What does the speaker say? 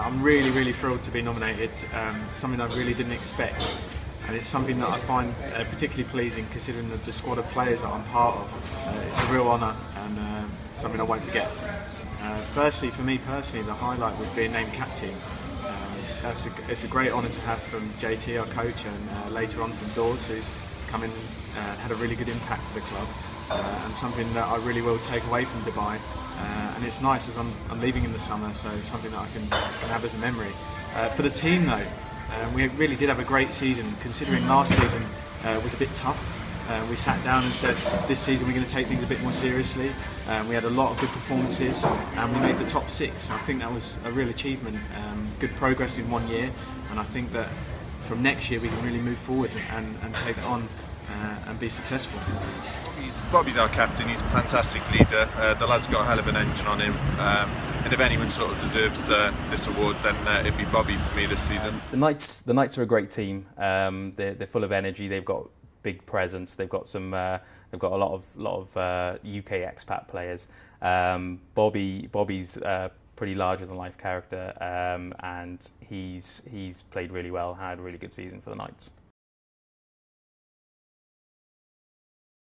I'm really, really thrilled to be nominated, um, something I really didn't expect. And it's something that I find uh, particularly pleasing considering the, the, squad of players that I'm part of. Uh, it's a real honour and uh, something I won't forget. Uh, firstly, for me personally, the highlight was being named captain. Uh, that's a, it's a great honour to have from JT, our coach, and uh, later on from Dawes, who's come in and had a really good impact for the club. and something that I really will take away from Dubai and it's nice as I'm, I'm, leaving in the summer, so it's something that I can, can have as a memory. Uh, for the team though, uh, we really did have a great season, considering last season uh, was a bit tough. Uh, we sat down and said this season we're going to take things a bit more seriously. Um, we had a lot of good performances and we made the top six. I think that was a real achievement, um, good progress in one year, and I think that from next year we can really move forward and, and take it on uh, and be successful. He's, Bobby's our captain, he's a fantastic leader. Uh, the lad's got a hell of an engine on him. Um, and if anyone sort of deserves uh, this award, then uh, it'd be Bobby for me this season. The Knights, the Knights are a great team. Um, they're, they're full of energy. They've got big presence. They've got some. Uh, they've got a lot of lot of uh, UK expat players. Um, Bobby Bobby's uh, pretty larger than life character, um, and he's he's played really well. Had a really good season for the Knights.